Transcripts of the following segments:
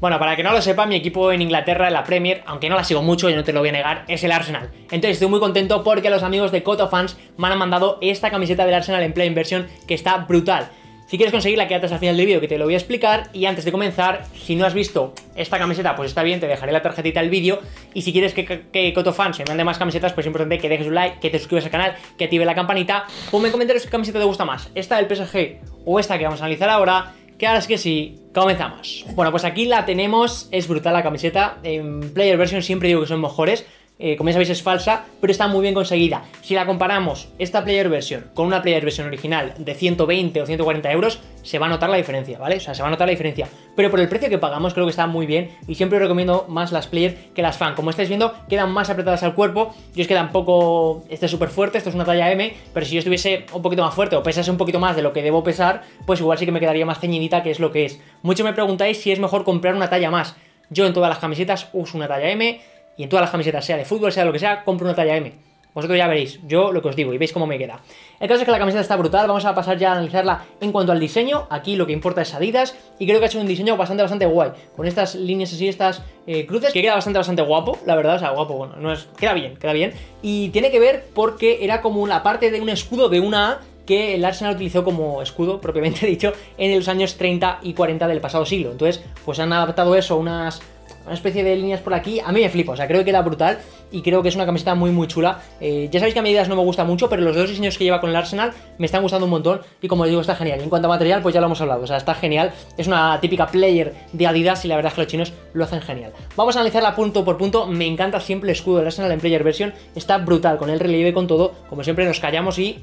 Bueno, para que no lo sepa, mi equipo en Inglaterra, en la Premier, aunque no la sigo mucho, yo no te lo voy a negar, es el Arsenal. Entonces estoy muy contento porque los amigos de Coto Fans me han mandado esta camiseta del Arsenal en Play Inversion que está brutal. Si quieres conseguirla, quédate hasta el final del vídeo que te lo voy a explicar. Y antes de comenzar, si no has visto esta camiseta, pues está bien, te dejaré la tarjetita del vídeo. Y si quieres que, que Fans me mande más camisetas, pues es importante que dejes un like, que te suscribas al canal, que active la campanita. Ponme en comentarios qué camiseta te gusta más, esta del PSG o esta que vamos a analizar ahora. Que ahora es que sí, comenzamos. Bueno, pues aquí la tenemos, es brutal la camiseta. En Player Version siempre digo que son mejores. Eh, como ya sabéis es falsa, pero está muy bien conseguida. Si la comparamos esta player version con una player version original de 120 o 140 euros, se va a notar la diferencia, ¿vale? O sea, se va a notar la diferencia. Pero por el precio que pagamos creo que está muy bien y siempre recomiendo más las player que las fan. Como estáis viendo, quedan más apretadas al cuerpo. Yo es que poco... Este es súper fuerte, esto es una talla M, pero si yo estuviese un poquito más fuerte o pesase un poquito más de lo que debo pesar, pues igual sí que me quedaría más ceñidita, que es lo que es. Mucho me preguntáis si es mejor comprar una talla más. Yo en todas las camisetas uso una talla M, y en todas las camisetas, sea de fútbol, sea lo que sea, compro una talla M. Vosotros ya veréis, yo lo que os digo y veis cómo me queda. El caso es que la camiseta está brutal, vamos a pasar ya a analizarla en cuanto al diseño. Aquí lo que importa es Adidas y creo que ha hecho un diseño bastante, bastante guay. Con estas líneas así, estas eh, cruces, que queda bastante, bastante guapo, la verdad, o sea, guapo, bueno, no es... queda bien, queda bien. Y tiene que ver porque era como la parte de un escudo de una A que el Arsenal utilizó como escudo, propiamente dicho, en los años 30 y 40 del pasado siglo. Entonces, pues han adaptado eso a unas una especie de líneas por aquí, a mí me flipa, o sea, creo que queda brutal y creo que es una camiseta muy muy chula. Eh, ya sabéis que a medidas no me gusta mucho, pero los dos diseños que lleva con el Arsenal me están gustando un montón y como digo, está genial. Y en cuanto a material, pues ya lo hemos hablado, o sea, está genial. Es una típica player de Adidas y la verdad es que los chinos lo hacen genial. Vamos a analizarla punto por punto, me encanta siempre el escudo del Arsenal en player version, está brutal, con el relieve, con todo, como siempre nos callamos y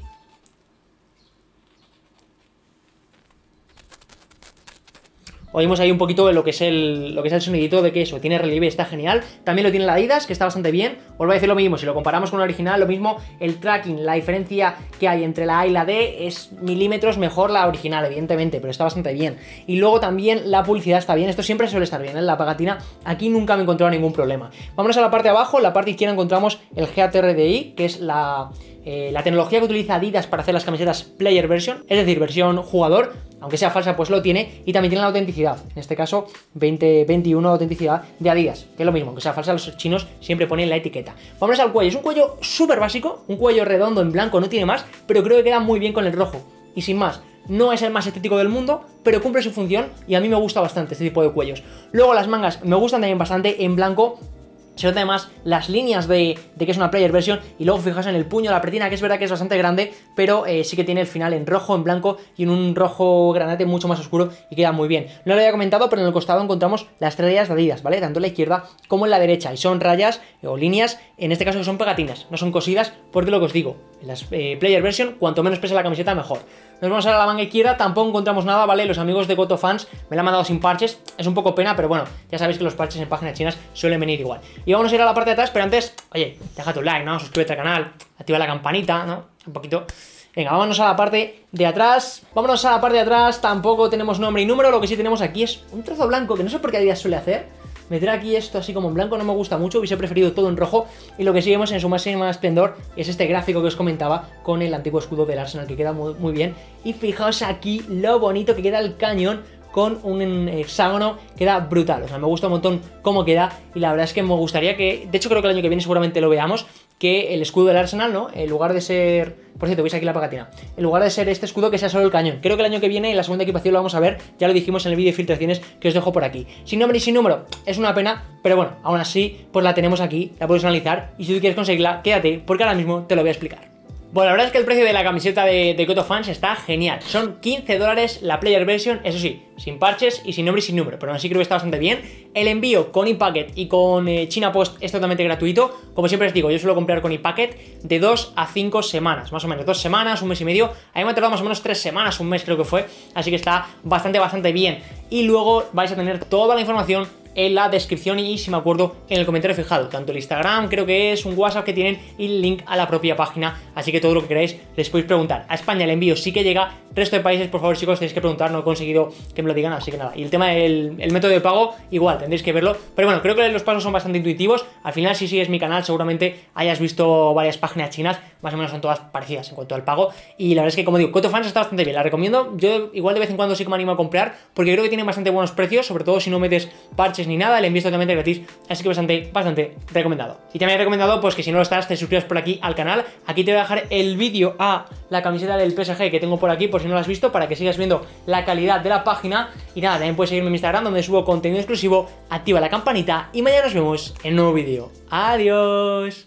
Oímos ahí un poquito lo que es el, lo que es el sonidito de que eso, tiene relieve, está genial. También lo tiene la Adidas, que está bastante bien. Os voy a decir lo mismo, si lo comparamos con el original, lo mismo, el tracking, la diferencia que hay entre la A y la D es milímetros mejor la original, evidentemente, pero está bastante bien. Y luego también la publicidad está bien, esto siempre suele estar bien, en ¿eh? la pagatina, aquí nunca me he encontrado ningún problema. Vámonos a la parte de abajo, en la parte izquierda encontramos el GATRDI, que es la eh, la tecnología que utiliza Adidas para hacer las camisetas Player Version, es decir, versión jugador, aunque sea falsa, pues lo tiene, y también tiene la autenticidad, en este caso 2021 autenticidad de Adidas, que es lo mismo, que sea falsa, los chinos siempre ponen la etiqueta. Vamos al cuello, es un cuello súper básico, un cuello redondo en blanco, no tiene más, pero creo que queda muy bien con el rojo, y sin más. No es el más estético del mundo, pero cumple su función y a mí me gusta bastante este tipo de cuellos. Luego las mangas me gustan también bastante en blanco, se nota además las líneas de, que es una player version y luego fijas en el puño, la pretina, que es verdad que es bastante grande, pero eh, sí que tiene el final en rojo, en blanco y en un rojo granate mucho más oscuro y queda muy bien. No lo había comentado, pero en el costado encontramos las tres rayas de ¿vale? Tanto en la izquierda como en la derecha y son rayas o líneas, en este caso que son pegatinas, no son cosidas, porque lo que os digo, las eh, player version, cuanto menos pesa la camiseta, mejor. Nos vamos a la manga izquierda, tampoco encontramos nada, ¿vale? Los amigos de Goto Fans me la han mandado sin parches, es un poco pena, pero bueno, ya sabéis que los parches en páginas chinas suelen venir igual. Y vamos a ir a la parte de atrás, pero antes, oye, deja tu like, ¿no? Suscríbete al canal, activa la campanita, ¿no? Un poquito. Venga, vámonos a la parte de atrás. Vámonos a la parte de atrás, tampoco tenemos nombre y número, lo que sí tenemos aquí es un trozo blanco que no sé por qué día suele hacer Meter aquí esto así como en blanco no me gusta mucho, hubiese preferido todo en rojo. Y lo que sí vemos en su máxima esplendor es este gráfico que os comentaba con el antiguo escudo del Arsenal, que queda muy, muy bien. Y fijaos aquí lo bonito que queda el cañón con un hexágono, queda brutal, o sea, me gusta un montón cómo queda y la verdad es que me gustaría que, de hecho creo que el año que viene seguramente lo veamos, que el escudo del Arsenal, ¿no? En lugar de ser, por cierto, veis aquí la pagatina, en lugar de ser este escudo que sea solo el cañón, creo que el año que viene en la segunda equipación lo vamos a ver, ya lo dijimos en el vídeo de filtraciones que os dejo por aquí. Sin nombre y sin número, es una pena, pero bueno, aún así, pues la tenemos aquí, la puedes analizar y si tú quieres conseguirla, quédate, porque ahora mismo te lo voy a explicar. Bueno, la verdad es que el precio de la camiseta de, de Goto Fans está genial. Son 15 dólares la player version, eso sí, sin parches y sin nombre y sin número, pero así creo que está bastante bien. El envío con ePacket y con eh, China Post es totalmente gratuito. Como siempre les digo, yo suelo comprar con ePacket de 2 a 5 semanas, más o menos, 2 semanas, un mes y medio. A mí me ha tardado más o menos 3 semanas, un mes creo que fue, así que está bastante, bastante bien. Y luego vais a tener toda la información en la descripción y si me acuerdo en el comentario fijado, tanto el Instagram creo que es un WhatsApp que tienen y el link a la propia página, así que todo lo que queráis les podéis preguntar. A España el envío sí que llega, resto de países por favor chicos tenéis que preguntar, no he conseguido que me lo digan, así que nada. Y el tema del el método de pago, igual, tendréis que verlo, pero bueno, creo que los pasos son bastante intuitivos, al final si sigues mi canal seguramente hayas visto varias páginas chinas, más o menos son todas parecidas en cuanto al pago, y la verdad es que como digo, Fans está bastante bien, la recomiendo, yo igual de vez en cuando sí que me animo a comprar, porque creo que tiene bastante buenos precios, sobre todo si no metes parches ni nada, el envío es totalmente gratis, así que bastante, bastante recomendado. Y también he recomendado, pues que si no lo estás, te suscribas por aquí al canal, aquí te voy a dejar el vídeo a la camiseta del PSG que tengo por aquí, por si no lo has visto, para que sigas viendo la calidad de la página, y nada, también puedes seguirme en Instagram, donde subo contenido exclusivo, activa la campanita, y mañana nos vemos en un nuevo vídeo. Adiós.